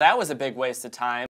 That was a big waste of time.